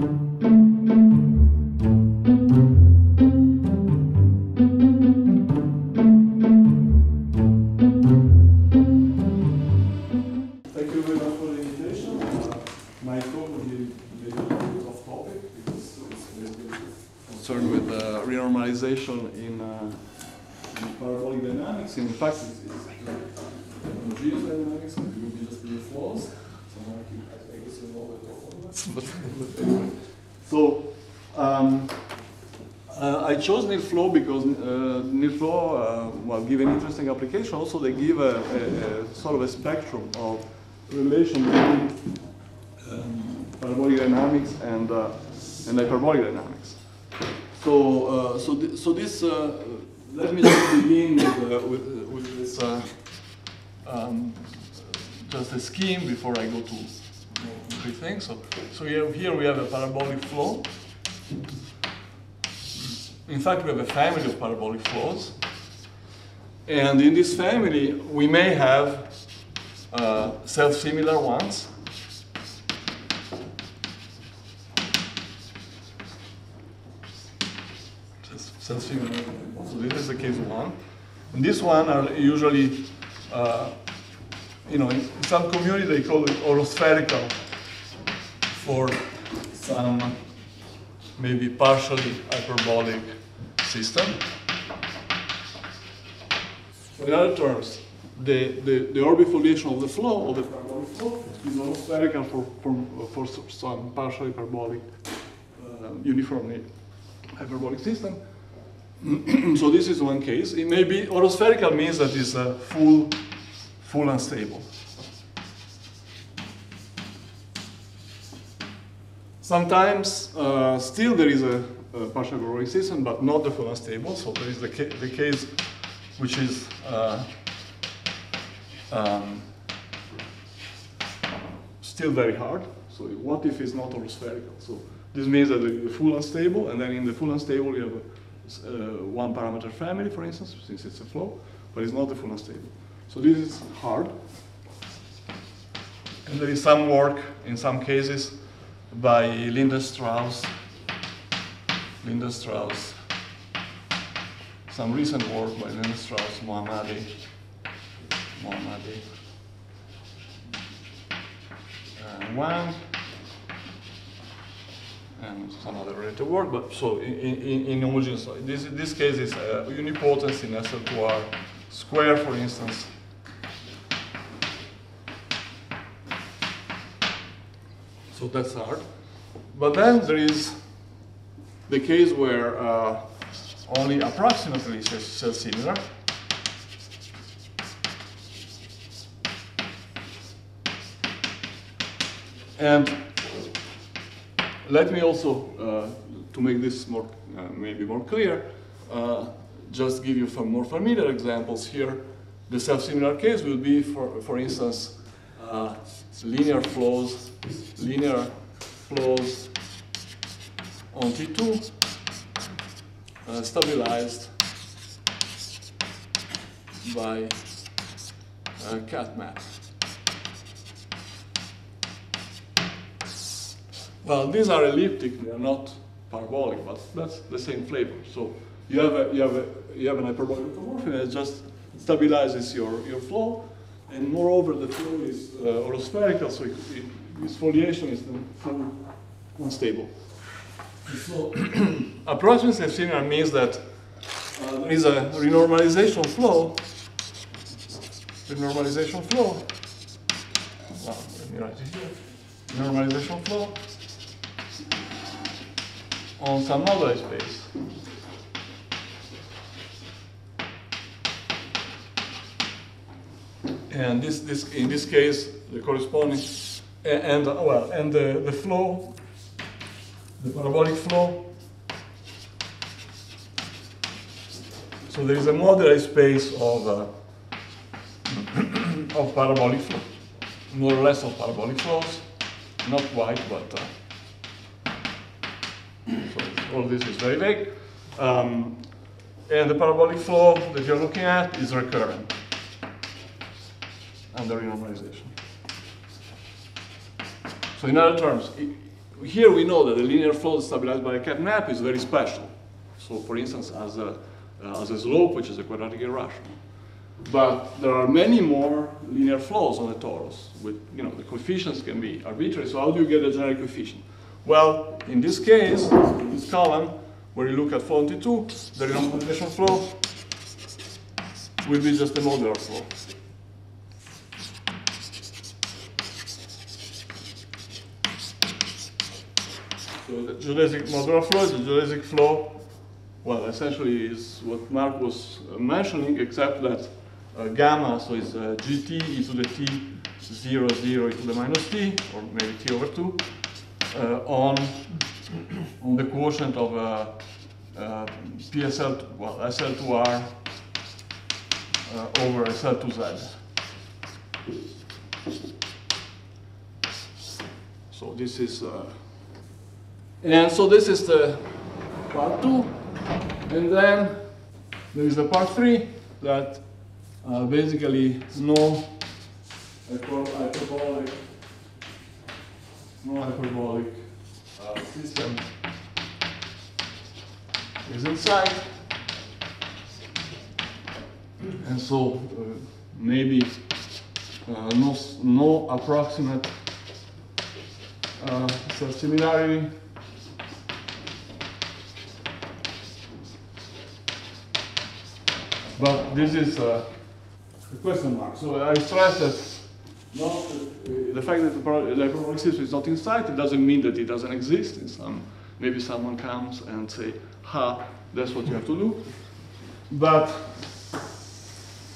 Thank Also, they give a, a, a sort of a spectrum of relation between um, parabolic dynamics and, uh, and hyperbolic dynamics. So, uh, so, th- so this, uh, let me just begin with, uh, with, uh, with this, uh, um, just a scheme before I go to three things. So, so here, here we have a parabolic flow. In fact, we have a family of parabolic flows. And in this family, we may have uh, self-similar ones. Self-similar. So this is the case one. And this one are usually, uh, you know, in some community they call it orospherical for some maybe partially hyperbolic system. In other terms, the, the, the orbifoliation of the flow, of the parabolic flow, is for, for, for some partially hyperbolic, uh, uniformly hyperbolic system. so this is one case. It may be orospherical means that it's uh, full, full unstable. Sometimes uh, still there is a, a partial hyperbolic system, but not the full unstable. So there is the, ca- the case which is uh, um, still very hard. So what if it's not orospherical? So this means that the full unstable, and then in the full unstable you have a, uh, one parameter family, for instance, since it's a flow, but it's not the full unstable. So this is hard. And there is some work in some cases by Lindenstrauss. Linda Strauss. Some recent work by Lindenstrauss, Mohammadi. Mohammadi. And Wang. And some other related work, but so in, in, in homogeneous, this, this case is uh, unipotence in SL2R square, for instance. So that's hard. But then there is the case where uh, only approximately self similar. And let me also, uh, to make this more, uh, maybe more clear, uh, just give you some more familiar examples here. The self-similar case will be, for, for instance, uh, linear flows, linear flows on T2 uh, stabilized by uh, cat map. Well, these are elliptic; they are not parabolic, but that's the same flavor. So you have a, you have a, you have an hyperbolic automorphism that just stabilizes your, your flow, and moreover, the flow is uh, orospherical, so it, it, its foliation is full unstable. Approximately similar means that uh, there is a renormalization flow. Renormalization flow. Well, here. Renormalization flow on some moduli space. And this, this, in this case, the corresponding, and, uh, well, and the, the flow, the parabolic flow. So there is a moduli space of, uh, of parabolic flow, more or less of parabolic flows, not quite, but uh, so all this is very vague. Um, and the parabolic flow that you're looking at is recurrent under renormalization. So in other terms, here we know that the linear flow stabilized by a cat map is very special. So for instance, as a, uh, as a slope, which is a quadratic irrational. But there are many more linear flows on the torus. With, you know, the coefficients can be arbitrary, so how do you get a generic coefficient? Well, in this case, this column, where you look at flow 2, the renormalization flow will be just a modular flow. So the geodesic modular flow is a geodesic flow, well, essentially is what Mark was uh, mentioning, except that uh, gamma, so it's uh, gt e to the t 0, 0 e to the minus t, or maybe t over 2, uh, on, on the quotient of uh, uh, PSL, well, SL2R uh, over SL2Z. So this is, and so this is the part two, and then there is the part three that uh, basically no hyperbolic, no hyperbolic uh, system is inside. And so uh, maybe uh, no, no approximate uh, similarity. But this is uh, a question mark. So I stress that not, uh, the fact that the pro- the hyperbolic system is not inside, it doesn't mean that it doesn't exist. In some, maybe someone comes and say, "Ha, that's what you have to do." But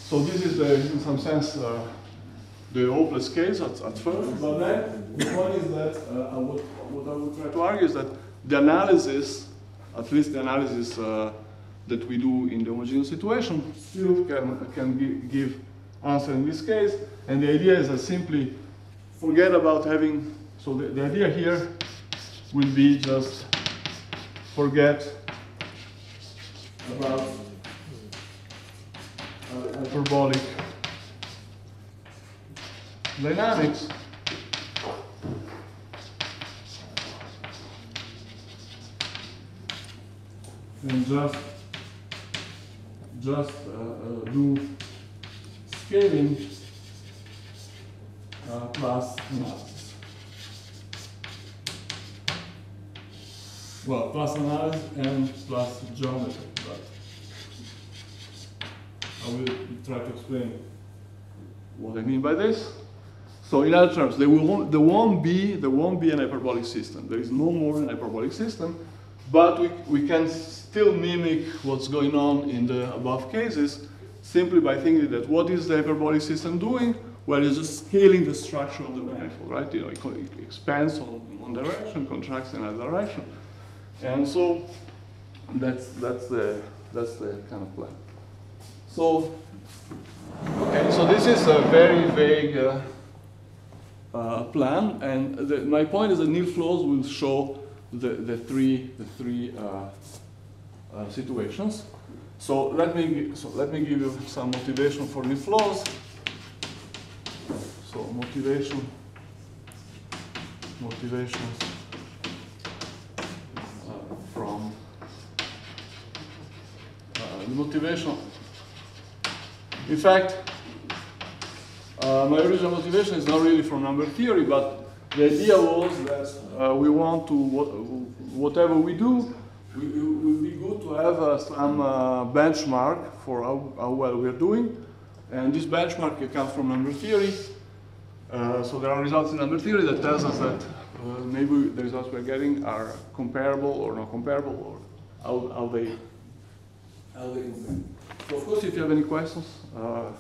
so this is the, in some sense, uh, the hopeless case at, at first. But then the point is that uh, what I would try to argue is that the analysis, at least the analysis uh, that we do in the homogeneous situation, still can, can give answer in this case. And the idea is that simply forget about having, so the, the idea here will be just forget about uh, hyperbolic dynamics. And just just uh, uh, do scaling uh, plus analysis. Well, plus analysis and plus geometry, but I will try to explain what I mean by this. So in other terms, there, will, there, won't be, there won't be an hyperbolic system. There is no more an hyperbolic system, but we, we can still mimic what's going on in the above cases simply by thinking that what is the hyperbolic system doing? Well, it's just scaling the structure of the manifold, right? You know, it, expands on one direction, contracts in another direction. And so that's, that's, the, that's the kind of plan. So, okay, so this is a very vague uh, uh, plan, and the, my point is that nil flows will show the, the three, the three uh, situations. So let me so let me give you some motivation for nil flows. So motivation, motivations uh, from uh, motivation. In fact, uh, my original motivation is not really from number theory, but the idea was that uh, we want to, what, whatever we do, we- it would be good to have uh, some uh, benchmark for how, how well we're doing. And this benchmark comes from number theory. Uh, so there are results in number theory that tells us that uh, maybe the results we're getting are comparable or not comparable, or how, how they how they compare. So of course, if you have any questions, uh,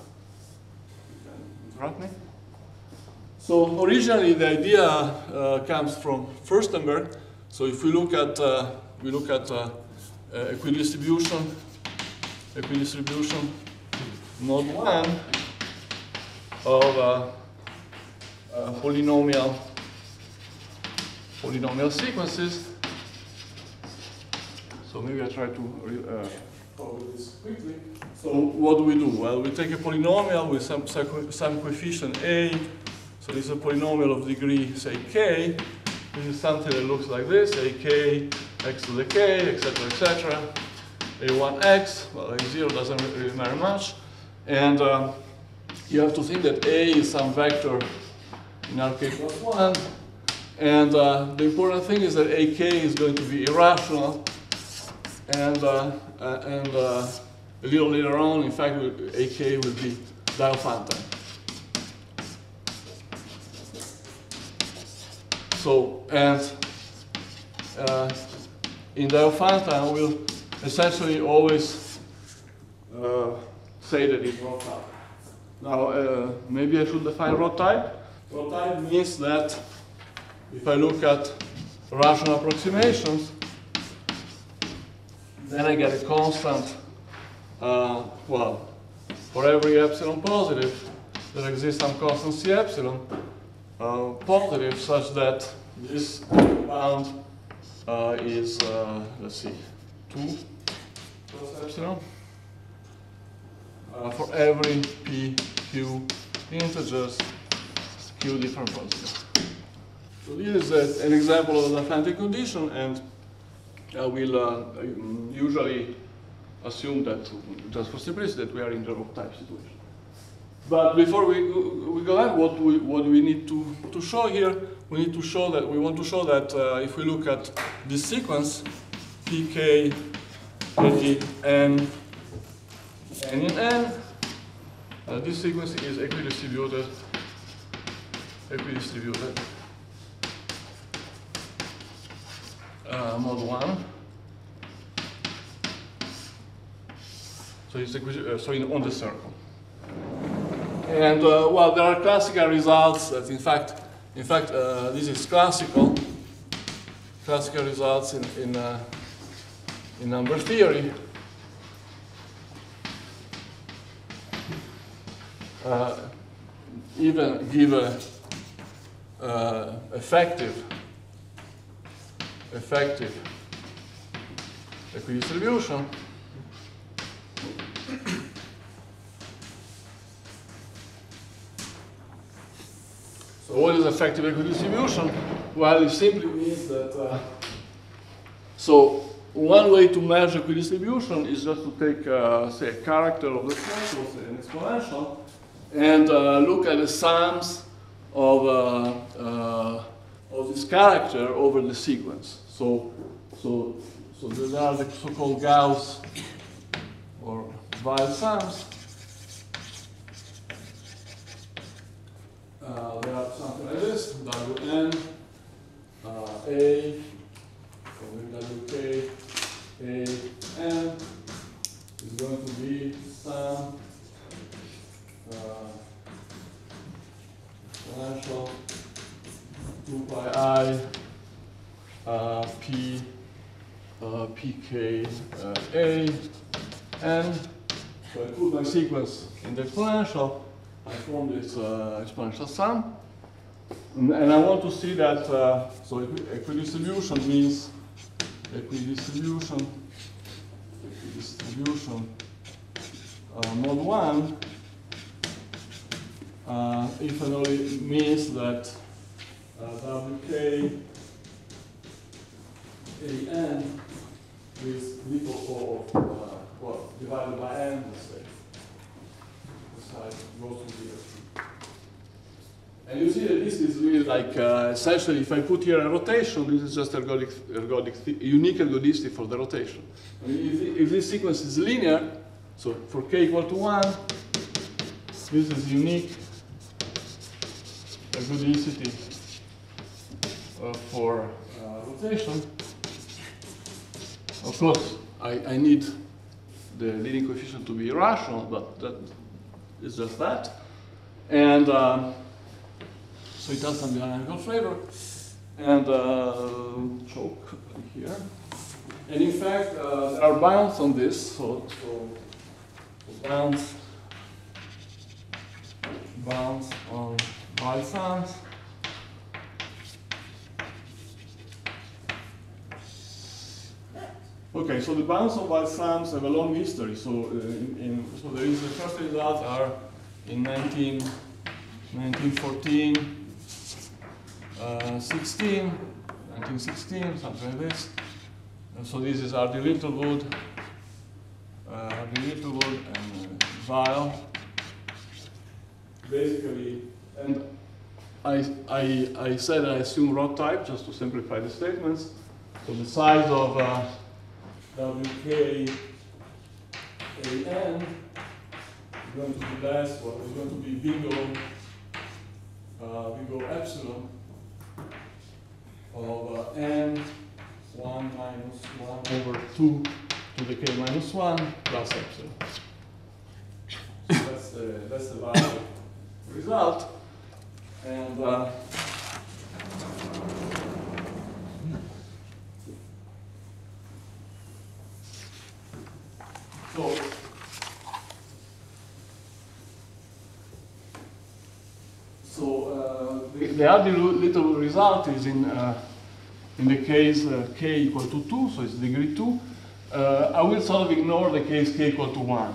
interrupt me. So originally, the idea uh, comes from Furstenberg. So if we look at we look at uh, uh, equidistribution, equidistribution, node one of uh, uh, polynomial polynomial sequences. So maybe I try to re- uh, cover this quickly. So what do we do? Well, we take a polynomial with some, some some coefficient a. So this is a polynomial of degree, say k, This is something that looks like this, ak, x to the k, etc., etc. a1x, well, a0 doesn't really matter much. And um, you have to think that a is some vector in rk plus 1. And uh, the important thing is that ak is going to be irrational. And, uh, uh, and uh, a little later on, in fact, ak will be Diophantine. So, and in Diophantine, we'll essentially always uh, say that it's Roth type. Now, uh, maybe I should define Roth type. Roth type means that if I look at rational approximations, then I get a constant, uh, well, for every epsilon positive, there exists some constant C epsilon uh, positive such that this bound uh, is, uh, let's see, 2 plus epsilon uh, for every p, q integers, q different positive. So this is a, an example of Diophantine condition, and I will uh, usually assume that, just for simplicity, that we are in the Roth type situation. But before we go, we go ahead, what we, what we need to, to show here, we need to show that, we want to show that uh, if we look at this sequence, pk, a, n, n in n, uh, this sequence is equidistributed, equidistributed, uh, mod 1. So it's uh, so in, on the circle. And uh, well, there are classical results that, in fact, in fact, uh, this is classical. Classical results in in, uh, in number theory. Uh, even give a uh, effective effective equidistribution. So what is effective equidistribution? Well, it simply means that, uh, so one way to measure equidistribution is just to take, uh, say, a character of the exponential, say an exponential, and uh, look at the sums of, uh, uh, of this character over the sequence. So, so, so there are the so-called Gauss or Weyl sums. Uh, they are something like this, Wn, uh, A, WK, A, N is going to be sum uh, exponential 2 pi i uh, p uh, pk uh, a n. So I put my sequence in the exponential. I form this uh, exponential sum. And, and, I want to see that, uh, so equidistribution means equidistribution, equidistribution uh, mod 1 uh, if and only means that uh, wk an is equal of, uh, well, divided by n, let's say side goes to zero. And you see that this is really like, uh, essentially, if I put here a rotation, this is just ergodic, ergodic unique ergodicity for the rotation. If, if, this sequence is linear, so for k equal to 1, this is unique ergodicity uh, for uh, rotation. Of course, I, I need the leading coefficient to be irrational, but that is just that. And uh, so it has some dynamical flavor. And uh, choke here. And in fact, uh, there are bounds on this. So, so, bounds, bounds on Weyl Okay, so the bounds of Weyl sums have a long history. So, uh, in, in, so there is the first results are in 19, 1914, uh, 16, 1916, something like this. And so this is Hardy-Littlewood, uh, Hardy-Littlewood and uh. Basically, and I, I, I said I assume Roth type just to simplify the statements. So the size of uh, WK is going to be less, or is going to be big uh, epsilon uh, n 1 minus 1 over 2 to the k minus 1 plus epsilon. So that's the, that's the value result. And uh, so so uh, the, the other little result is in uh, in the case uh, k equal to 2, so it's degree 2. Uh, I will sort of ignore the case k equal to 1,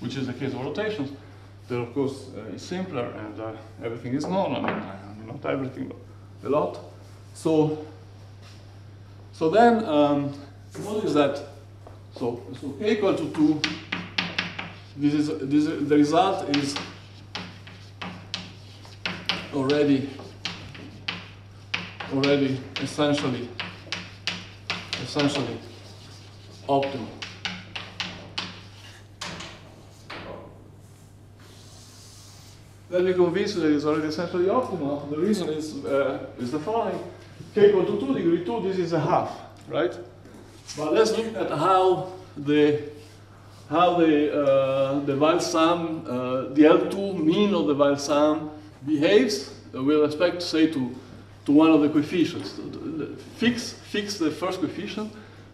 which is the case of rotations. That of course is simpler and everything is known. I mean, not everything, but a lot. So, so then, um, what is that? So, so k equal to 2, this is, this is, the result is already already essentially essentially optimal. Let me convince that it's already essentially optimal. The reason is, uh, is the following. k equal to 2 degree 2, this is a half, right? But let's look at how the how the uh, the sum, uh, the L2 mean of the sum behaves with respect, say, to to one of the coefficients. Fix, fix the first coefficient,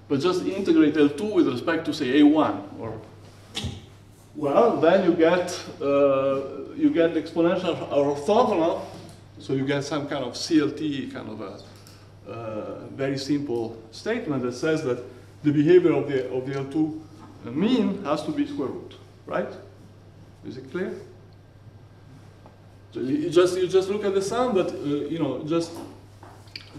but just integrate L2 with respect to say A1 or well, then you get uh, you get the exponential orthogonal, so you get some kind of CLT kind of a uh, very simple statement that says that the behavior of the of the L2 mean has to be square root, right? Is it clear? You just you just look at the sum, but uh, you know just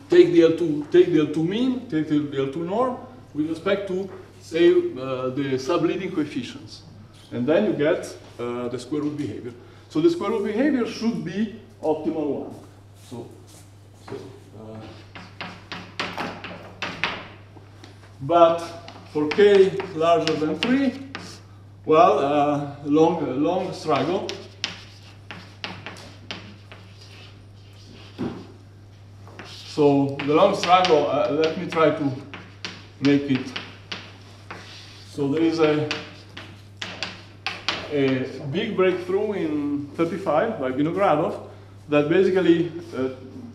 take the L2 take the L2 mean, take the L2 norm with respect to say uh, the subleading coefficients, and then you get uh, the square root behavior. So the square root behavior should be optimal one. So, so uh, but for k larger than three, well, uh, long long struggle. So the long struggle, uh, let me try to make it. So there is a, a big breakthrough in 35 by Vinogradov that basically uh,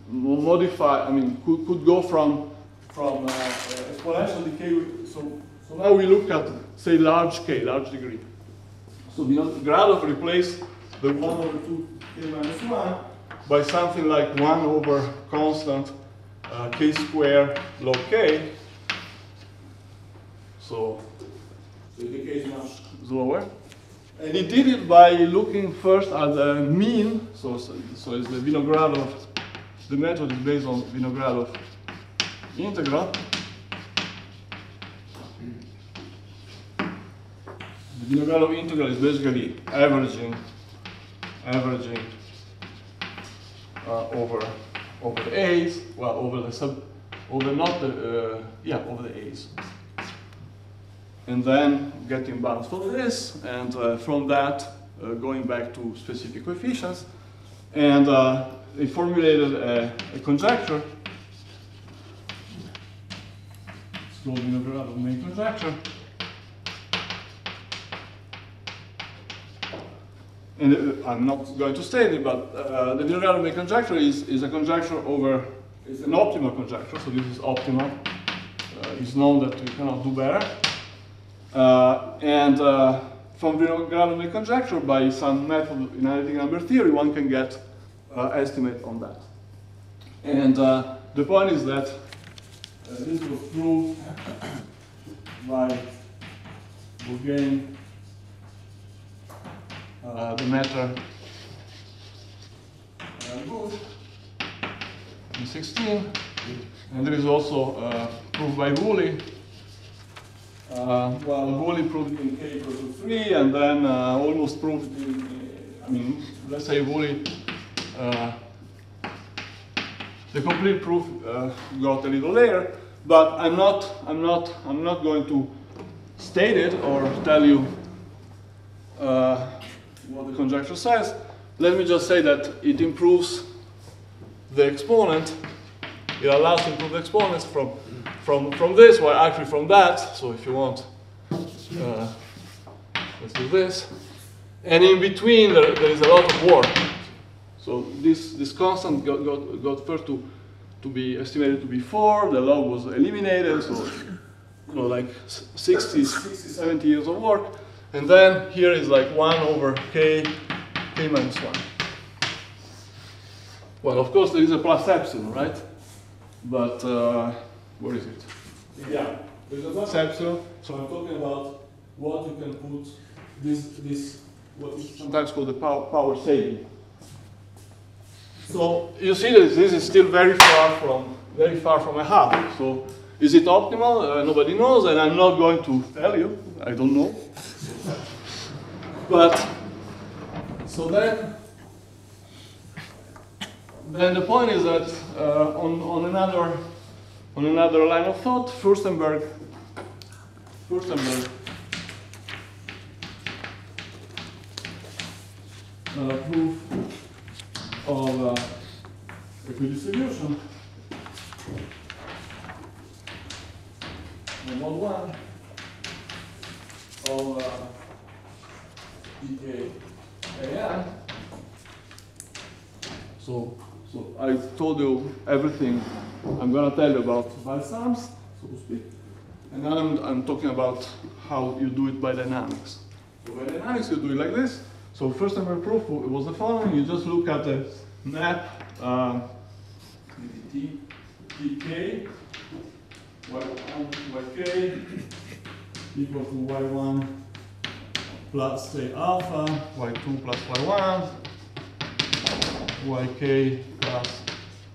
modify, I mean, could, could go from, from uh, exponential decay. So, so now we look at, say, large k, large degree. So Vinogradov replaced the 1 over 2 k minus 1 by something like 1 over constant uh, k square log k. So the decay is much slower. And he did it by looking first at the mean. So, so, so it's the Vinogradov, the method is based on Vinogradov integral. The Vinogradov integral is basically averaging, averaging uh, over over the A's, well, over the sub, over not the, uh, yeah, over the A's. And then getting bounds for this, and uh, from that, uh, going back to specific coefficients. And uh, they formulated a, a conjecture. It's called Vinogradov main conjecture. And uh, I'm not going to state it, but uh, the Vinogradov conjecture is, is a conjecture over, it's an optimal conjecture, so this is optimal. Uh, it's known that we cannot do better. Uh, and uh, from Vinogradov conjecture, by some method in analytic number theory, one can get uh, estimate on that. And the point is that this was proved by Bourgain uh, Demeter uh, in 16 And there is also uh, proof by Woolley. Uh, well, Woolley proved in k equal to 3, and then uh, almost proved in, I mean, let's say Woolley, uh, the complete proof uh, got a little later, but I'm not, I'm not, I'm not going to state it or tell you uh, what the conjecture says. Let me just say that it improves the exponent. It allows to improve the exponents from, from, from this, or actually from that. So if you want, uh, let's do this. And in between, there, there is a lot of work. So this, this constant got, got, got first to, to be estimated to be 4. The log was eliminated, so you know, like 60, 60, 70 years of work. And then here is like 1 over k, k minus 1. Well, of course, there is a plus epsilon, right? But uh, where is it? Yeah, there's a plus epsilon. So I'm talking about what you can put this, this what is sometimes called the power, power saving. So you see that this is still very far from very far from a half. So is it optimal? Uh, nobody knows, and I'm not going to tell you. I don't know. But so then, then the point is that uh, on on another on another line of thought, Furstenberg Furstenberg uh, proof of uh, equidistribution on mod 1 of uh, dk. So, so I told you everything I'm going to tell you about balsams, so to speak. And now I'm, I'm talking about how you do it by dynamics. So by dynamics, you do it like this. So first time proof it was the following. You just look at the map uh, t, tk, y1, yk equal to y1 plus say alpha, y2 plus y1, yk plus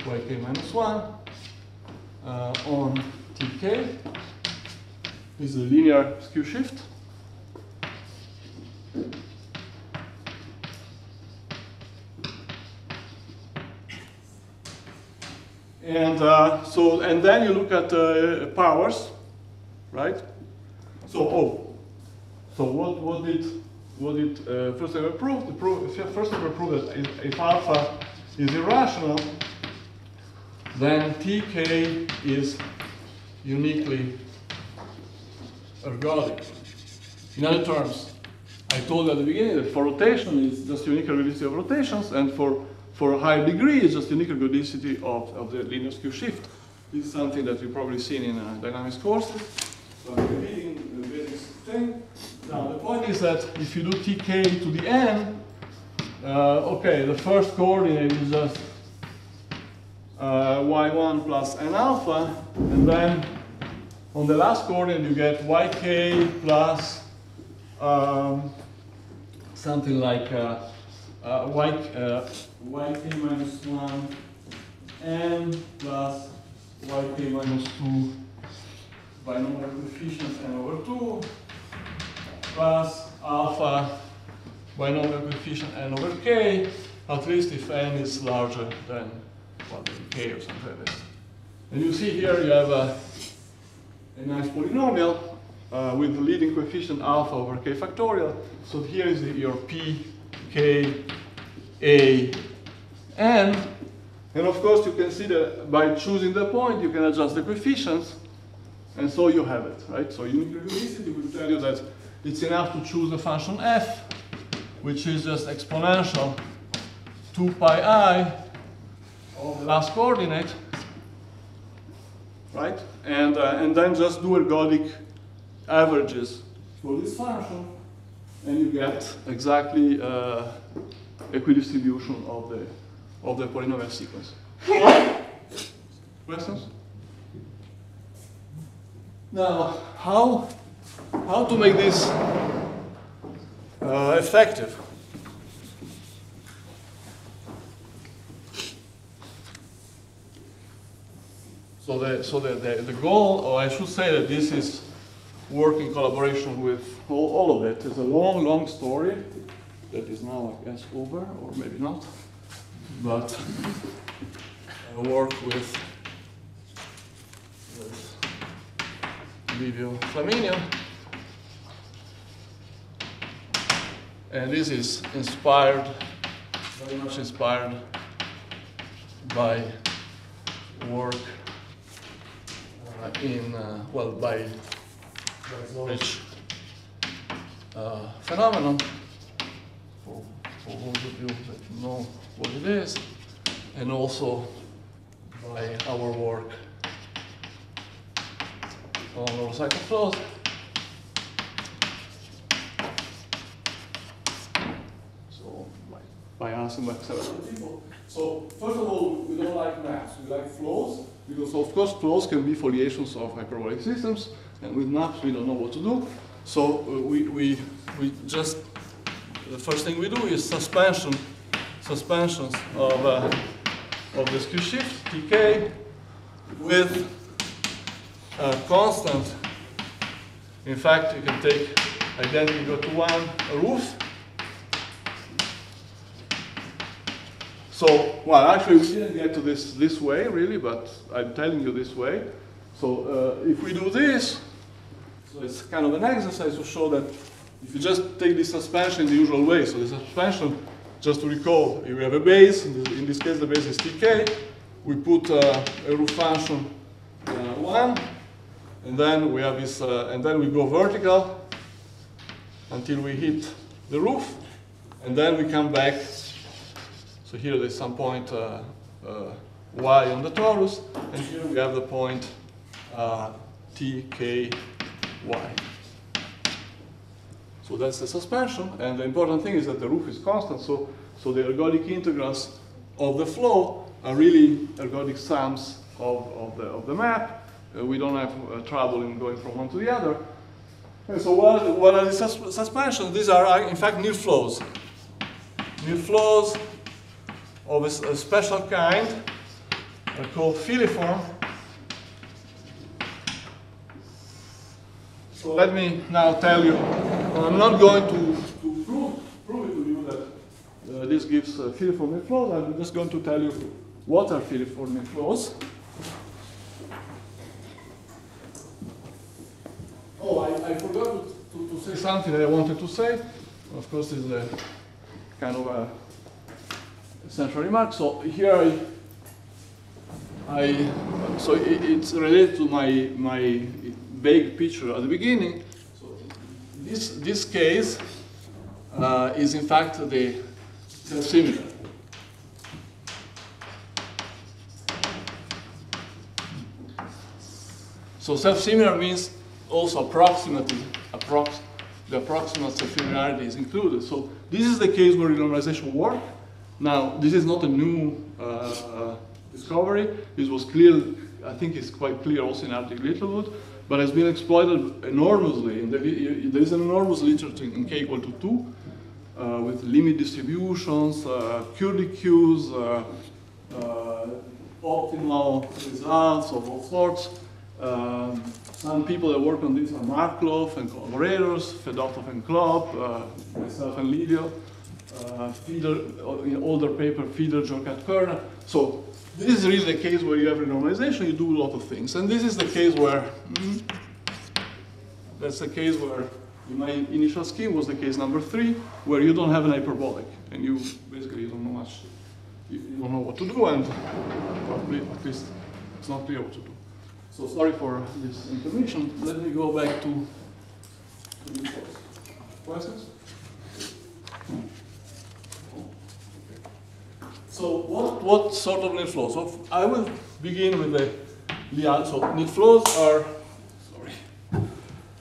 yk minus 1 uh, on tk is a linear skew shift. And uh, so, and then you look at uh, powers, right? So, oh, so what, what did what did uh, Furstenberg prove? The proof Furstenberg proved that if, alpha is irrational, then tk is uniquely ergodic. In other terms, I told you at the beginning that for rotation it's just unique ergodicity of rotations, and for for higher degree it's just unique ergodicity of, of the linear skew shift. This is something that you've probably seen in uh, dynamics courses. So I'm repeating the basic thing. Now the point is that if you do tk to the n, uh, okay, the first coordinate is just uh, y1 plus n alpha, and then on the last coordinate you get yk plus um, something like uh, uh, y, uh, yk minus 1 n plus yk minus 2 binomial coefficient n over 2 plus alpha binomial coefficient n over k, at least if n is larger than well, k or something like this. And you see here you have a, a nice polynomial uh, with the leading coefficient alpha over k factorial. So here is your p, k, a, n. And of course you can see that by choosing the point you can adjust the coefficients and so you have it, right? So unique ergodicity will tell you that it's enough to choose a function f, which is just exponential 2 pi i of the last coordinate, right? And, uh, and then just do ergodic averages for this function, and you get exactly uh, equidistribution of the, of the polynomial sequence. Questions? Now, how, how to make this uh, effective? So the, so the, the, the goal, or I should say that this is work in collaboration with all, all of it. It's a long, long story that is now, I guess, over, or maybe not. But I work with, with Livio Flaminio. And this is inspired, very much inspired by work uh, in, uh, well, by Rich uh, phenomenon, for, for those of you that know what it is, and also by our work on horocycle flows. So, by, by asking by several people. So, first of all, we don't like maps, we like flows, because of course flows can be foliations of hyperbolic systems, and with maps we don't know what to do. So uh, we, we, we just, the first thing we do is suspension, suspensions of, uh, of the skew shift, TK, with a constant. In fact, you can take identity go to one roof. So, well, actually, we didn't get to this this way, really, but I'm telling you this way. So, uh, if we do this, so it's kind of an exercise to show that if you just take this suspension in the usual way, so the suspension, just to recall, we have a base, in this, in this case the base is tk, we put uh, a roof function uh, 1, and then we have this, uh, and then we go vertical until we hit the roof, and then we come back, so here there's some point uh, uh, y on the torus, and here we have the point uh, tk y. So that's the suspension, and the important thing is that the roof is constant, so, so the ergodic integrals of the flow are really ergodic sums of, of, the, of the map. Uh, we don't have uh, trouble in going from one to the other. And so what, what are the sus suspensions? These are, uh, in fact, nil flows. Nil flows of a, a special kind called filiform. So let me now tell you, I'm not going to, to prove, prove it to you that uh, this gives uh, filiform flows, I'm just going to tell you what are filiform flows. Oh, I, I forgot to, to, to, say something that I wanted to say. Of course, is a kind of a essential remark. So here I, I so it, it's related to my my vague picture at the beginning. So this this case uh, is in fact the similar. So self-similar means also approximately, approx the approximate self-similarity is included. So this is the case where renormalization works. Now, this is not a new uh, uh, discovery. This was clear, I think it's quite clear also in Hardy-Littlewood, but has been exploited enormously. And there is an enormous literature in k equal to 2 uh, with limit distributions, uh, curlicues, uh, uh, optimal results of all sorts. Um, some people that work on this are Marklof and collaborators, Fedotov and Klopp, uh, myself and Livio, uh, Fiedler, in older paper, Fiedler, Jurkat Körner. So this is really the case where you have renormalization, you do a lot of things. And this is the case where, mm, that's the case where in my initial scheme was the case number three, where you don't have an hyperbolic, and you basically you don't know much, you, you don't know what to do, and probably at least it's not clear what to do. So sorry for this information. Let me go back to, to. Questions? So what, what sort of nil flows? So I will begin with the Lial. So nil flows are sorry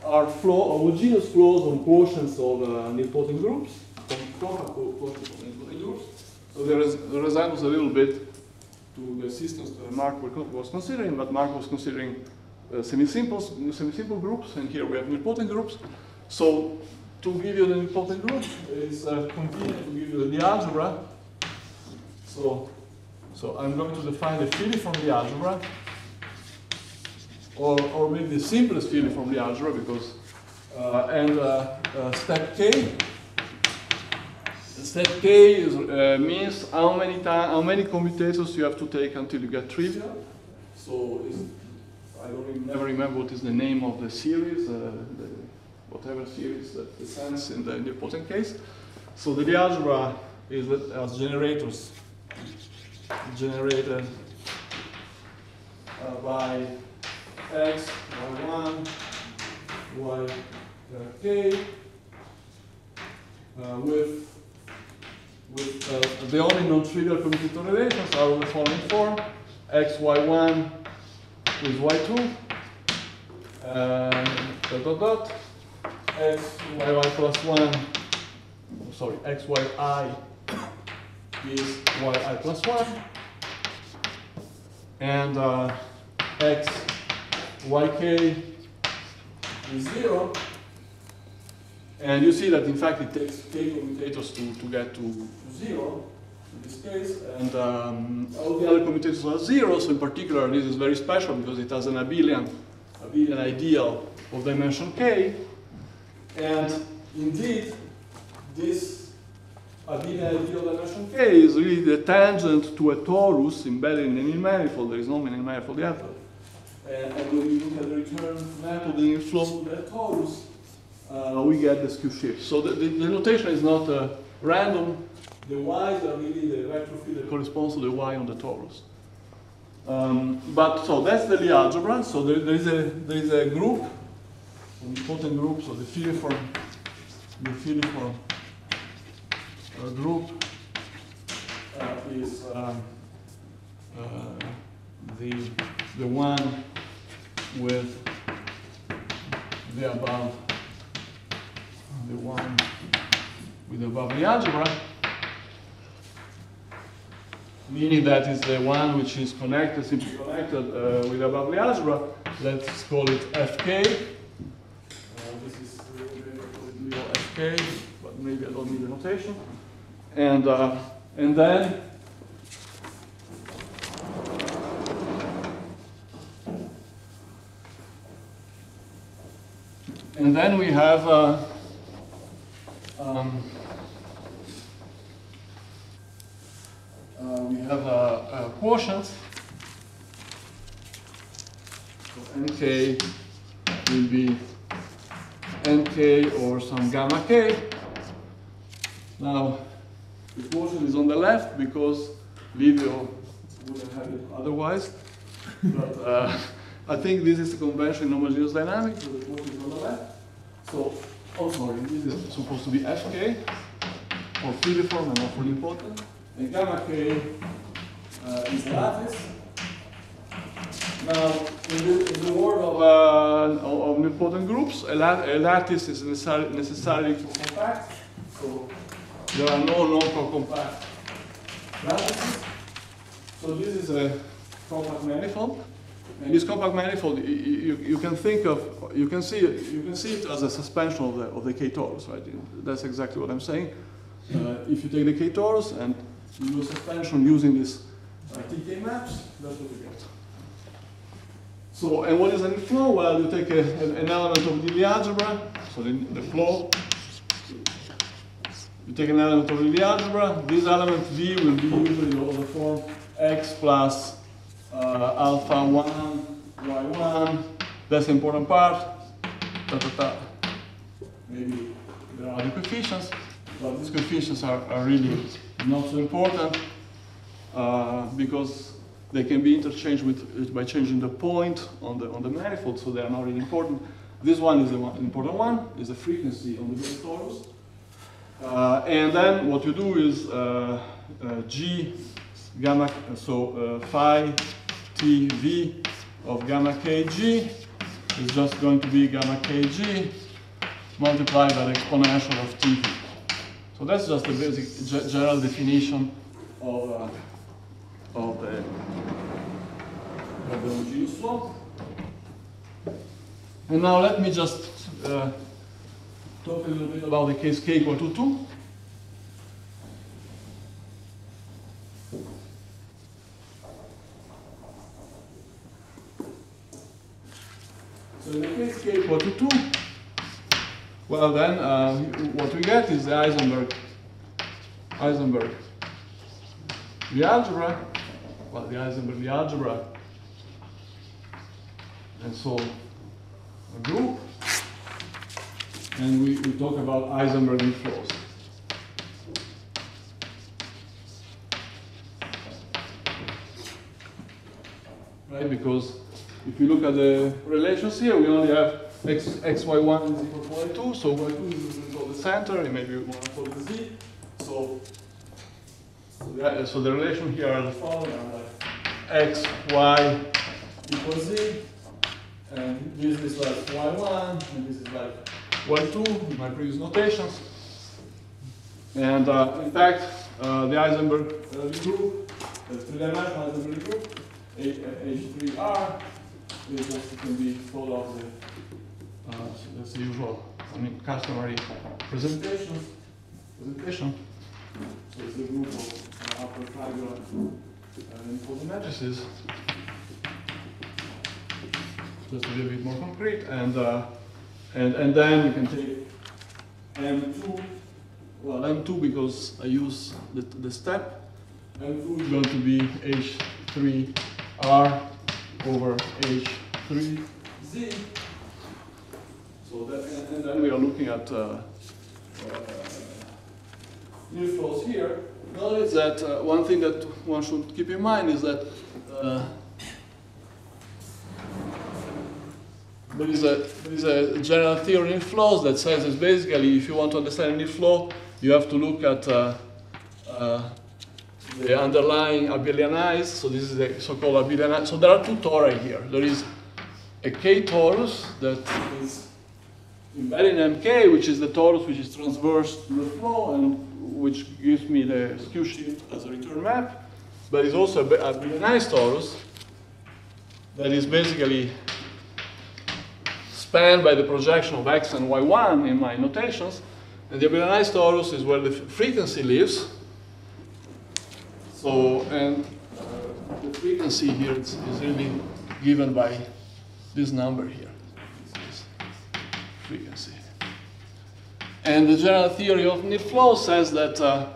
are flow homogeneous flows on quotients of uh, nilpotent groups. So there is the resembles a little bit to the systems that Mark was considering, but Mark was considering uh, semi-simple semi-simple groups, and here we have nilpotent groups. So to give you the nilpotent group is uh, convenient to give you the algebra. So, so I'm going to define the filiform the algebra. or, or maybe the simplest filiform the algebra because uh, and uh, uh, step k. Step k is, uh, means how many time how many commutators you have to take until you get trivial. So I don't never remember what is the name of the series uh, the, whatever series that descends in the nilpotent case. So the, the algebra is that as generators generated uh, by x, y1, y uh, k, uh, with with uh, the only non-trivial commutator relations are the following form: x, y1 with y2, and dot dot dot, x, y, y plus one. Sorry, x, y, i is yi plus 1 and uh, x yk is 0 and you see that in fact it takes k commutators to, to get to, to 0 in this case. And um, all the other commutators are 0 so in particular this is very special because it has an abelian, abelian ideal of dimension k. And indeed this abelian ideal dimension k is really the tangent to a torus embedded in any manifold. There is no many manifold yet. And, and when you look at the return method in flow to that torus, uh, we get the skew shift. So the, the, the notation is not uh, random. The y's are really the vector field that corresponds to the y on the torus. Um, but so that's the Lie algebra. So there, there is a there is a group, an important group. So the filiform, the filiform group uh, is um, uh, the the one with the above the one with the above the algebra meaning that is the one which is connected, simply connected uh, with above the algebra. Let's call it fk. Uh, this is fk, but maybe I don't need the notation. And, uh, and then and then we have uh, um, uh, we have a, a quotient. So nk will be nk or some gamma k. Now, the quotient is on the left because Livio wouldn't have it otherwise. but uh, I think this is a convention in homogeneous dynamics, so the quotient is on the left. So, oh sorry, this is supposed to be fk, or filiform and not fully important. And gamma k uh, is the lattice. Now, in the, in the world of, uh, of groups, a, lat a lattice is necessarily, necessarily compact. So there are no non-compact lattices. So this is a compact manifold. And this compact manifold, you, you, can think of, you can see, you can see it as a suspension of the, of the K-torus, right? That's exactly what I'm saying. Uh, if you take the K-torus and do a suspension using this uh, TK maps, that's what you get. So, and what is an flow? Well, you take a, an element of the algebra, so the, the flow you take an element of the algebra, this element V will be usually of the form x plus uh, alpha 1, y1. That's the important part. Maybe there are other coefficients, but these coefficients are, are really not so important uh, because they can be interchanged with, by changing the point on the, on the manifold, so they are not really important. This one is the one, important one, is the frequency on the torus. Uh, and then what you do is uh, uh, G gamma, so phi TV of gamma kg is just going to be gamma kg multiplied by the exponential of TV. So that's just the basic general definition of, uh, of the, homogeneous flow. And now let me just uh, talk a little bit about the case k equal to 2. case k equal to 2, well then uh, what we get is the Heisenberg, Heisenberg, the algebra, well the Heisenberg, the algebra, and so a group, and we, we talk about Heisenberg flows. Right, because if you look at the relations here, we only have x, xy1 is equal to y2, so y2 is equal to the center, and maybe we want to call it z. So, so the, so the relation here are the following, like x, y equals z, and this is like y1, and this is like y2 in my previous notations. And uh, in fact, uh, the Heisenberg uh, group, the three-dimensional Heisenberg group, H3R, is just can be thought of the uh, the usual, I mean, customary presentation. Presentation. So it's the group of uh, upper triangular uh, the matrices. Just to be a bit more concrete, and uh, and and then you can take M2. Well, M2 because I use the the step. M2 is going to be H3R over H3Z. So that, and, and then we are looking at uh, uh, nil flows here. Notice that uh, one thing that one should keep in mind is that uh, there is a there is a general theory in flows that says that basically if you want to understand any flow, you have to look at uh, uh, the underlying abelianized. So this is the so-called abelianized. So there are two tori here. There is a K torus that is embedded in MK, which is the torus which is transverse to the flow and which gives me the skew shift as a return map. But it's also a abelianized torus that is basically spanned by the projection of x and y1 in my notations. And the abelianized torus is where the frequency lives. So, and uh, the frequency here is, is really given by this number here. This frequency. And the general theory of nil flow says that uh,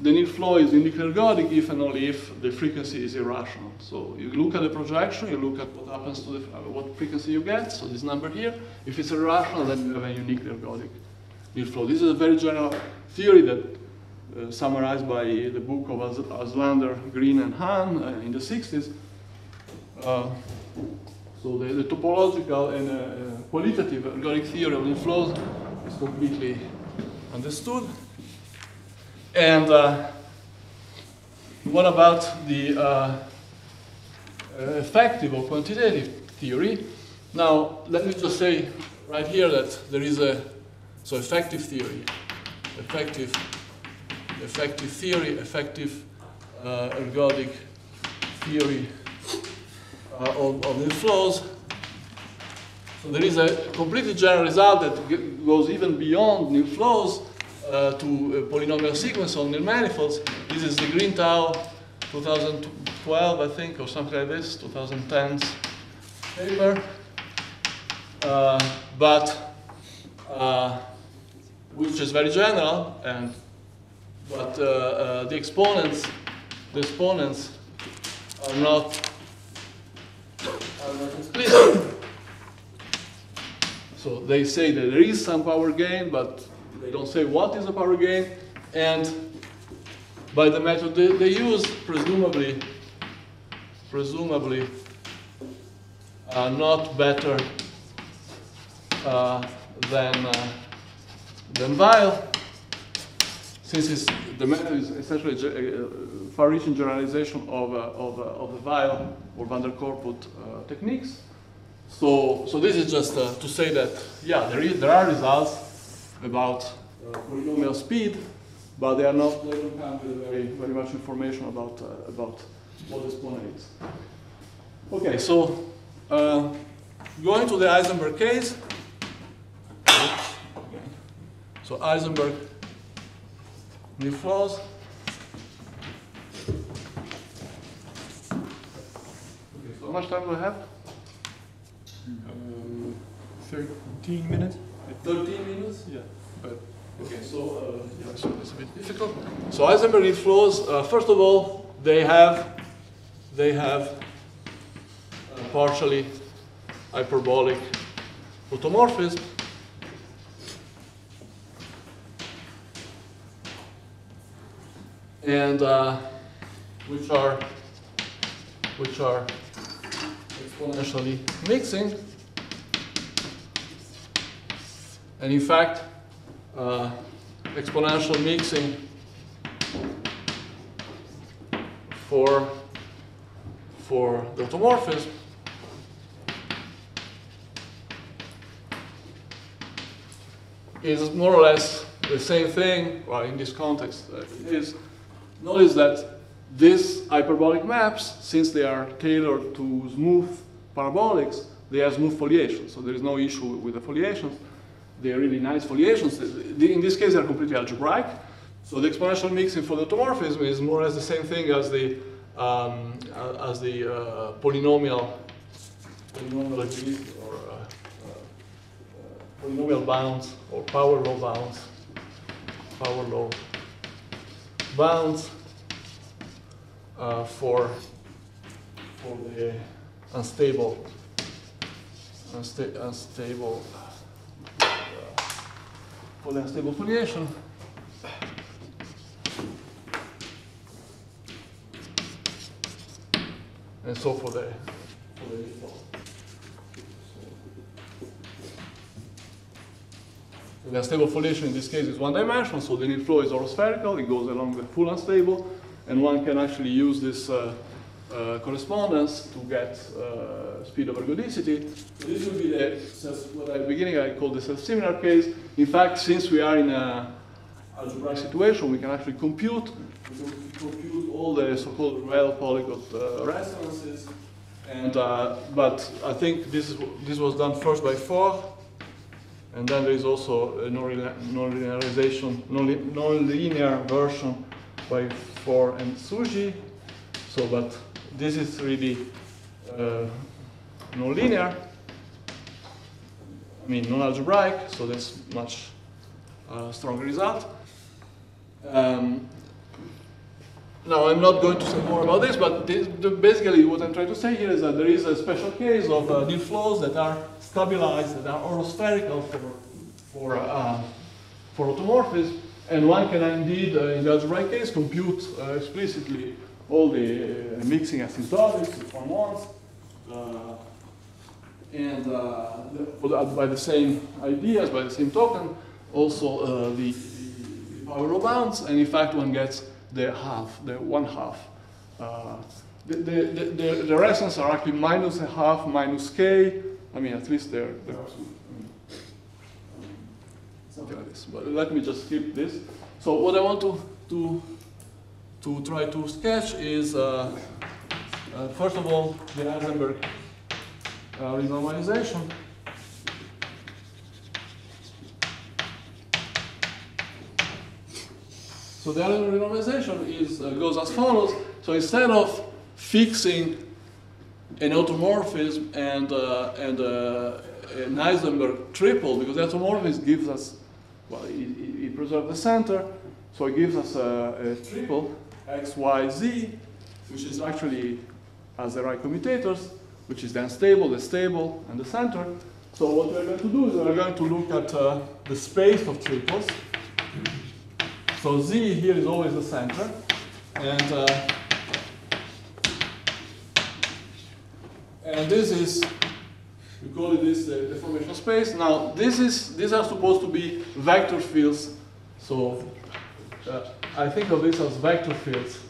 the nil flow is uniquely ergodic if and only if the frequency is irrational. So you look at the projection, you look at what happens to the, uh, what frequency you get, so this number here. If it's irrational, then you have a uniquely ergodic nil flow. This is a very general theory that uh, summarized by the book of As Auslander, Green, and Hahn uh, in the 60s. Uh, so the, the, topological and uh, qualitative ergodic theory of nil flows is completely understood. And uh, what about the uh, effective or quantitative theory? Now, let me just say right here that there is a, so effective theory, effective, effective theory, effective uh, ergodic theory uh, of, of nil flows. So there is a completely general result that goes even beyond nil flows uh, to a polynomial sequence on nil manifolds. This is the Green-Tao 2012, I think, or something like this, 2010's paper. Uh, but uh, which is very general, and but uh, uh, the exponents, the exponents are not are not explicit. So they say that there is some power gain, but they don't say what is the power gain. And by the method they, they use, presumably, presumably, uh, not better uh, than uh, than Weyl, since it's, the method is essentially a far-reaching generalization of, uh, of, uh, of the Weyl or van der Corput uh, techniques. So, so this is just uh, to say that, yeah, there, is, there are results about uh, polynomial speed, but they are not, they don't come with very, very much information about, uh, about what the exponent is. Okay, so uh, going to the Heisenberg case. So Heisenberg nil flows. Okay, so how much time do I have? Um, 13 minutes. 13 minutes? Yeah. But, okay, so, uh, yeah, so it's a bit difficult. So Heisenberg flows, uh, first of all, they have, they have uh, partially hyperbolic automorphism. And uh, which are which are exponentially mixing. And in fact, uh, exponential mixing for, for the automorphism is more or less the same thing, well, in this context, uh, is. Notice that these hyperbolic maps, since they are tailored to smooth parabolics, they have smooth foliation, so there is no issue with the foliations. They're really nice foliations. In this case, they're completely algebraic. So the exponential mixing for the automorphism is more or less the same thing as the um, as the uh, polynomial polynomial or uh, uh, polynomial bounds or power law bounds. Power law bounds uh, for for the unstable unsta- unstable for the unstable foliation. And so for the for the The unstable foliation in this case is one dimensional, so the needle flow is horospherical, it goes along the full unstable, and one can actually use this uh, uh, correspondence to get uh, speed over godicity. So this would be the, what at the beginning I called the self-similar case. In fact, since we are in a algebraic situation, we can actually compute, can compute all the so-called Ruelle-Pollicott uh, resonances. And, uh, but I think this, is, this was done first by Faure, and then there is also a non-linearization, non- non-linear version by Faure and Tsujii. So, but this is really uh, non-linear. I mean, non-algebraic, so that's much uh, stronger result. Um, now, I'm not going to say more about this, but this, the, basically what I'm trying to say here is that there is a special case of uh, nil flows that are stabilized, that are horospherical for, for, uh, for automorphism, and one can indeed, uh, in the algebraic case, compute uh, explicitly all the uh, mixing asymptotics wants, uh, and uh, the, by the same ideas, by the same token, also uh, the, power bounds, and in fact one gets the half, the one half. Uh, the, the, the, the, resonances are actually minus a half minus k. I mean, at least they're, they're this. But let me just skip this. So what I want to to to try to sketch is uh, uh, first of all the Heisenberg uh, renormalization. So the renormalization is uh, goes as follows. So instead of fixing an automorphism and uh, and an Heisenberg triple, because the automorphism gives us well, it, it, it preserves the center, so it gives us a, a triple x, y, z, which is actually as the right commutators, which is then stable, the stable, and the center. So what we're going to do is we're going to look at uh, the space of triples. So z here is always the center, and uh, and this is we call it this uh, deformation space. Now this is these are supposed to be vector fields. So uh, I think of this as vector fields.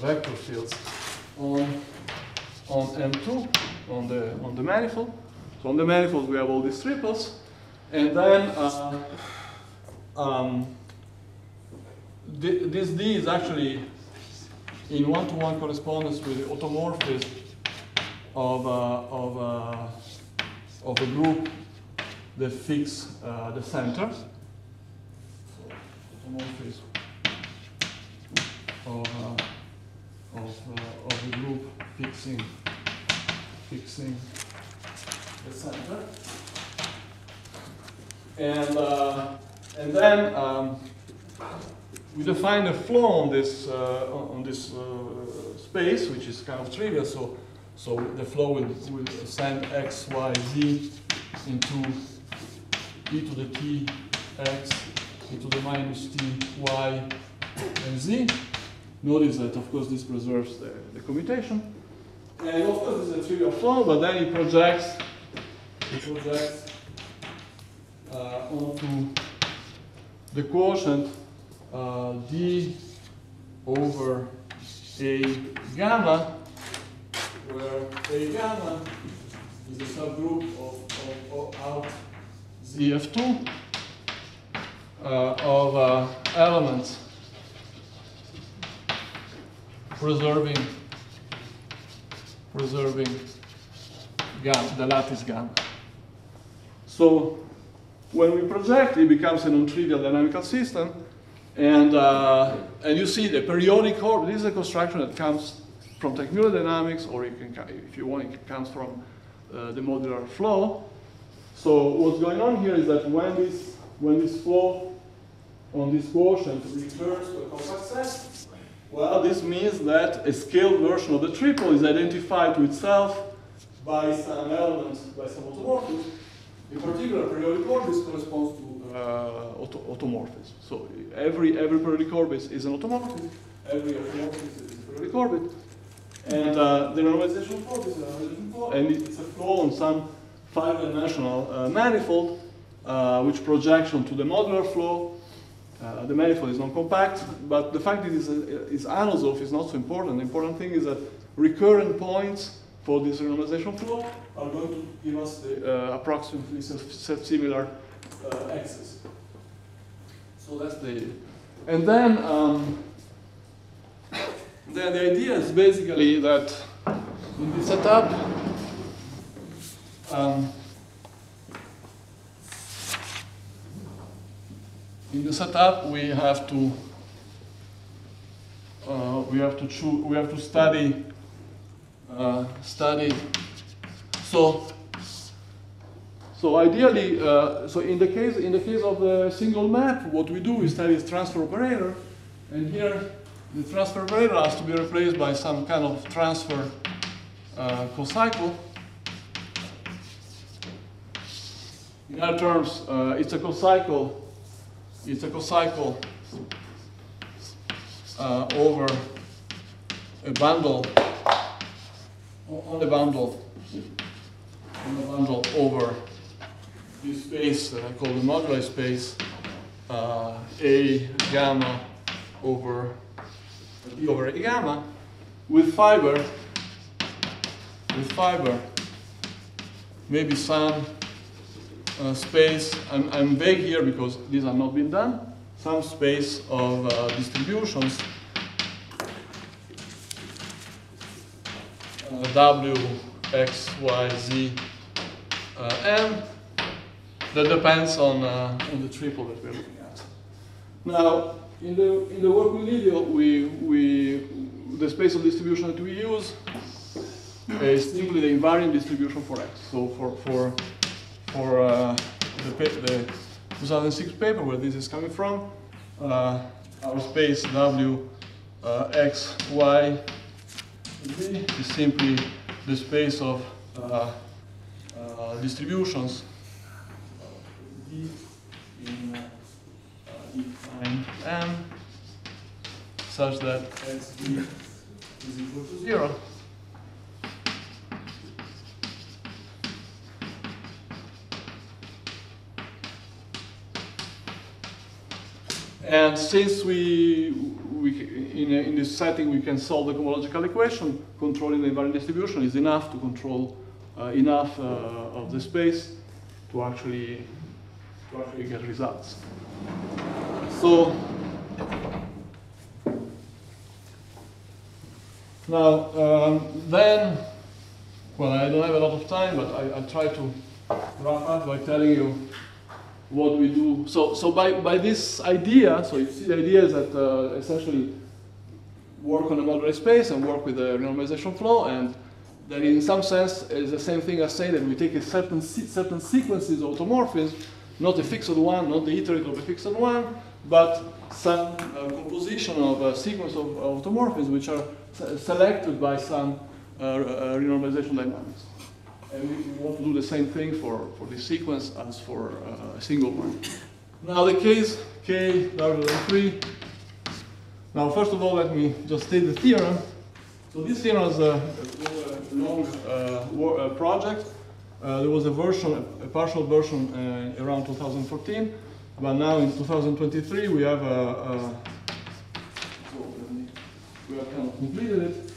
Vector fields on on M2 on the on the manifold. So on the manifold we have all these triples, and then uh, um, thi- this D is actually in one-to-one correspondence with the automorphism of, uh, of, uh, of a group that fix uh, the center. Of, uh, of, uh, of a group fixing, fixing the center. And, uh, and then um, we define a flow on this, uh, on on this uh, space, which is kind of trivial. So, so the flow will, will send x, y, z into e to the t x e to the minus t y and z. Notice that, of course, this preserves the, the commutation. And of course, it's a trivial flow, but then it projects, it projects uh, onto the quotient uh, d over a gamma, where a gamma is a subgroup of, of, of out ZF2 uh, of uh, elements preserving preserving gamma, the lattice gamma. So when we project, it becomes a non-trivial dynamical system, and uh, and you see the periodic orbit. This is a construction that comes from Teichmüller dynamics, or you can, if you want, it comes from uh, the modular flow. So what's going on here is that when this when this flow on this quotient returns to a compact set, well, this means that a scaled version of the triple is identified to itself by some element, by some automorphism. In particular, periodic orbit corresponds to uh, auto automorphism. So every every periodic orbit is an automorphism. Every automorphism is a periodic orbit. And uh, the normalization flow is a normalization flow, and it's a flow on some five-dimensional uh, manifold, uh, which projects onto the modular flow. Uh, the manifold is non-compact, but the fact that it is, is Anosov is not so important. The important thing is that recurrent points for this renormalization flow are going to give us the uh, approximately self-similar uh, axis. So that's the, and then um, then the idea is basically that in this setup, um, in the setup we have to uh, we have to choose we have to study uh, study. So so ideally uh, so in the case in the case of the single map what we do is study the transfer operator and here the transfer operator has to be replaced by some kind of transfer uh, cocycle. In other terms uh, it's a cocycle it's a cycle uh, over a bundle on the bundle on the bundle over this space that I call the moduli space uh, a gamma over d over a gamma with fiber with fiber maybe some space, I'm, I'm vague here because these have not been done, some space of uh, distributions uh, W, X, Y, Z, uh, M that depends on, uh, on the triple that we're looking at. Now, in the, in the work with Livio, we, we, the space of distribution that we use is simply the invariant distribution for X. So for, for for uh, the, the 2006 paper where this is coming from. Uh, our space W uh, X Y Z is simply the space of uh, uh, distributions D in uh, E prime M such that X D is equal to zero. And since we, we in, a, in this setting we can solve the cohomological equation, controlling the invariant distribution is enough to control uh, enough uh, of the space to actually to actually get results. So now um, then, well, I don't have a lot of time, but I, I'll try to wrap up by telling you what we do. So, so by, by this idea, so you see the idea is that uh, essentially work on a modular space and work with the renormalization flow and, that in some sense is the same thing as saying that we take a certain, certain sequences of automorphisms, not a fixed one, not the iterate of a fixed one, but some uh, composition of a sequence of, automorphisms which are se- selected by some uh, uh, renormalization dynamics. And we, we want to do the same thing for, for this sequence as for uh, a single one. Now the case k larger than 3. Now first of all, let me just state the theorem. So this theorem is a, a long uh, uh, project. Uh, there was a version, a partial version uh, around 2014, but now in 2023 we have a, a so we have kind of completed it.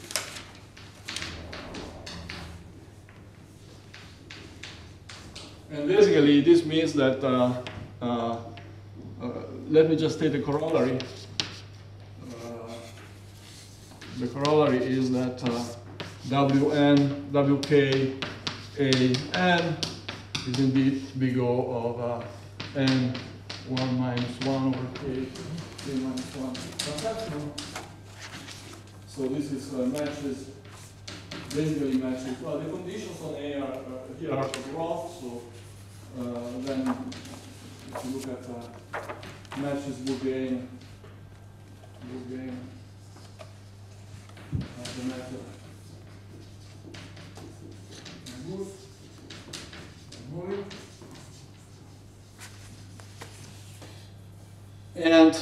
And basically, this means that, uh, uh, uh, let me just state the corollary. Uh, the corollary is that uh, Wn, Wk, A, n is indeed big O of n 1 minus 1 over k, k minus 1 transactional. So this is matches, basically matches, well, the conditions on A are, uh, here are Roth, so then if you look at uh, matches Bourgain, Bourgain, uh, the method, and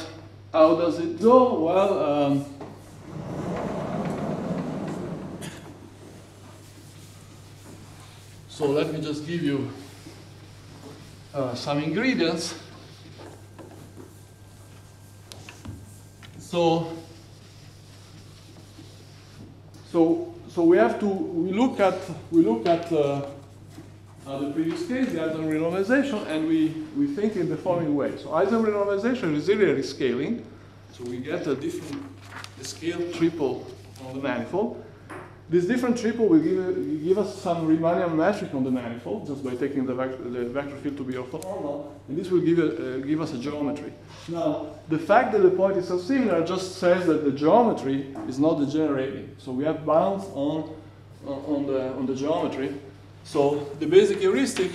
how does it go? Well, um, so let me just give you uh, some ingredients. So, so, so we have to we look at we look at uh, the previous case, the Eisen renormalization, and we, we think in the following way. So Eisen renormalization is really scaling. So we get a different scale triple on the manifold. This different triple will give, give us some Riemannian metric on the manifold, just by taking the vector, the vector field to be orthonormal, and this will give, uh, give us a geometry. Now, the fact that the point is so similar just says that the geometry is not degenerating. So we have bounds on, on, on the, on the geometry. So the basic heuristic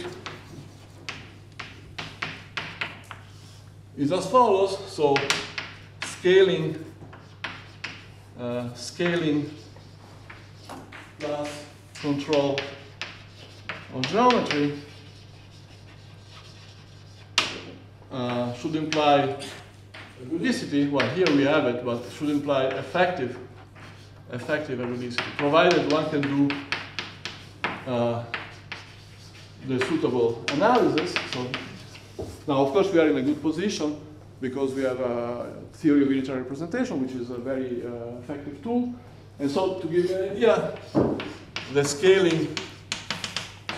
is as follows. So scaling, uh, scaling plus control of geometry uh, should imply ergodicity. Well, here we have it, but should imply effective, effective ergodicity, provided one can do uh, the suitable analysis. So now, of course, we are in a good position because we have a theory of unitary representation, which is a very uh, effective tool. And so, to give you an idea, the scaling.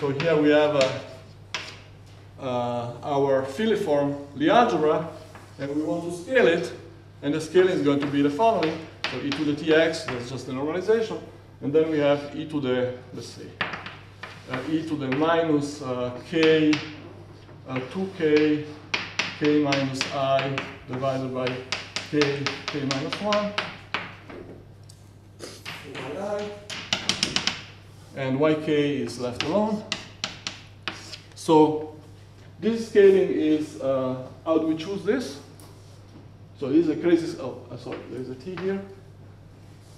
So here we have uh, uh, our filiform Lie and we want to scale it. And the scaling is going to be the following: so e to the tx, that's just the normalization, and then we have e to the let's see uh, e to the minus uh, k, uh, 2k, k minus i divided by k, k minus 1, by i, and yk is left alone. So this scaling is, uh, how do we choose this? So this is a crazy, oh, uh, sorry, there's a t here.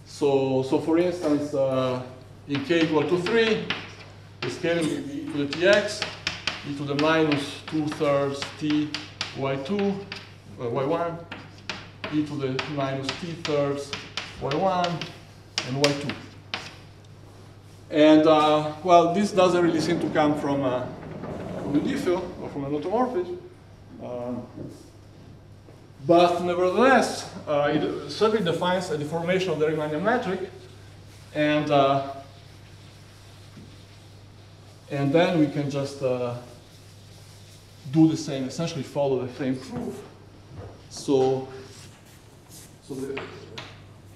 So, so for instance, uh, in k equal to 3, the scaling e to the tx, e to the minus 2 thirds t y2, uh, y1, e to the minus t thirds y1, and y2. And uh, well, this doesn't really seem to come from, uh, from or from an automorphism. Uh, but nevertheless, uh, it certainly defines a deformation of the Riemannian metric. And, uh, and then we can just uh, do the same, essentially follow the same proof. So, so the,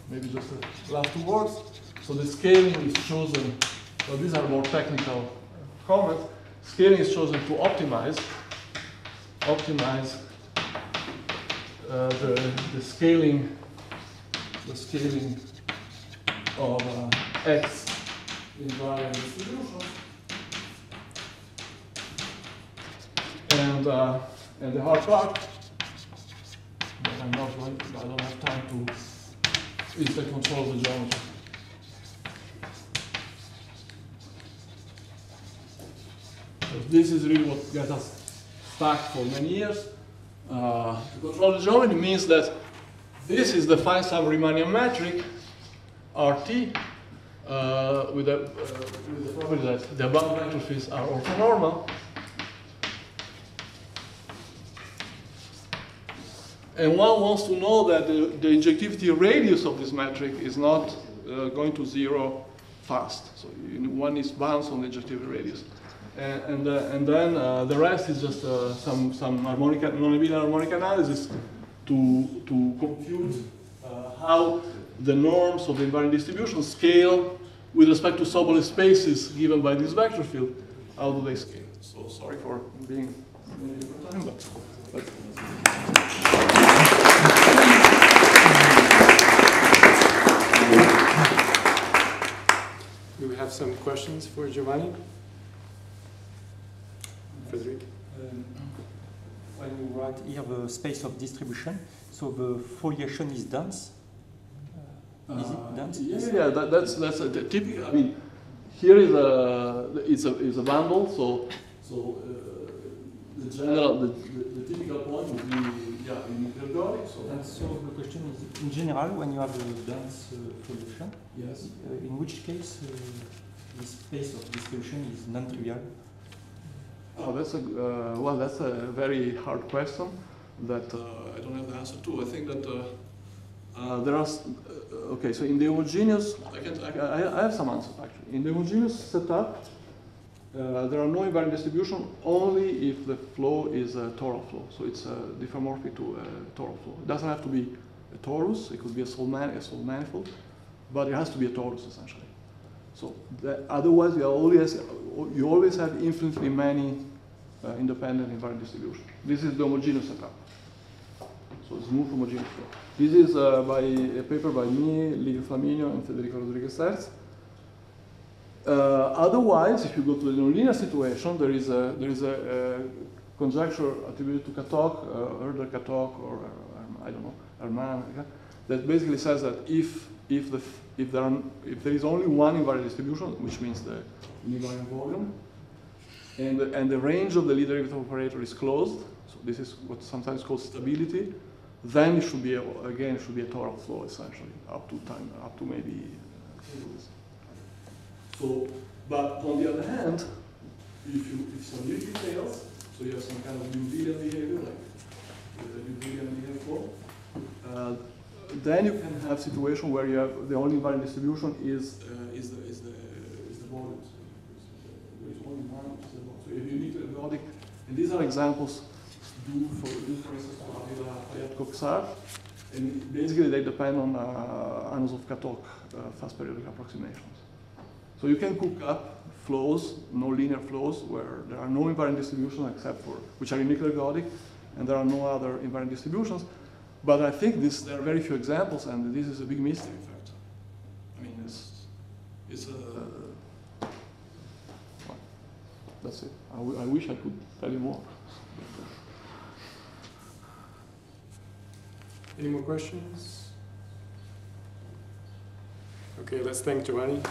maybe just the last two words. So the scaling is chosen, so these are more technical comments. Scaling is chosen to optimize, optimize uh, the, the scaling, the scaling of uh, x invariant distributions. And, uh, and the hard part, but I'm not going, I don't have time to, is the control of the geometry. This is really what got us stuck for many years. Uh, control geometry means that this is the fine sum Riemannian metric, RT, uh, with, the, uh, with the property that the above vector are orthonormal. And one wants to know that the, the injectivity radius of this metric is not uh, going to zero fast. So you, one is bounds on the injectivity radius. And, and, uh, and then uh, the rest is just uh, some, some harmonic, non-linear harmonic analysis to, to compute how the norms of the invariant distribution scale with respect to Sobolev spaces given by this vector field. How do they scale? So sorry for being time, but, but Do we have some questions for Giovanni? Frederic? Um, When you write here the space of distribution, so the foliation is dense? Uh, Is it dense? Yeah, yeah, yeah, that, that's that's a t- typical. I mean, here is a it's a it's a bundle, so so uh, the general the, the, the typical point would be yeah in periodic. So And so the question is, in general, when you have a dense uh, foliation, yes. uh, in which case uh, the space of distribution is non-trivial? Oh, that's a uh, well, that's a very hard question that uh, I don't have the answer to. I think that uh, uh, there are uh, okay. So in the homogeneous, I can I, I- have some answers actually. In the homogeneous setup, uh, there are no invariant distribution only if the flow is a toral flow. So it's uh, diffeomorphic to a toral flow. It doesn't have to be a torus. It could be a Sold man a Sold manifold, but it has to be a torus essentially. So that, otherwise, you always you always have infinitely many independent invariant distribution. This is the homogeneous setup. So smooth homogeneous flow. This is uh, by a paper by me, Livio Flaminio, and Federico Rodriguez Hertz. Uh, otherwise, if you go to the nonlinear situation, there is a there is a, a conjecture attributed to Katok, uh, Hurder Katok, or uh, I don't know, Herman, that basically says that if if the if there are, if there is only one invariant distribution, which means the invariant volume, and the, and the range of the Lie derivative operator is closed, so this is what's sometimes called stability, then it should be a, again it should be a toral flow essentially up to time up to maybe. Uh, so, but on the other hand, if you if stability fails, so you have some kind of Euclidean behavior like the Euclidean behavior flow, uh, then you can have situation where you have the only invariant distribution is uh, is the is the is the volume. There is only one which is the volume. So if you need to periodic, and these are examples due for due for instance to Avila Fayad Kocsard, and basically they depend on uh, Anosov-Katok uh, fast periodic approximations. So you can cook up flows, no linear flows, where there are no invariant distributions except for which are uniquely ergodic, and there are no other invariant distributions. But I think this, there are very few examples, and this is a big mystery, in fact. I mean, it's, it's a. well, that's it. I, I wish I could tell you more. Any more questions? Okay, let's thank Giovanni.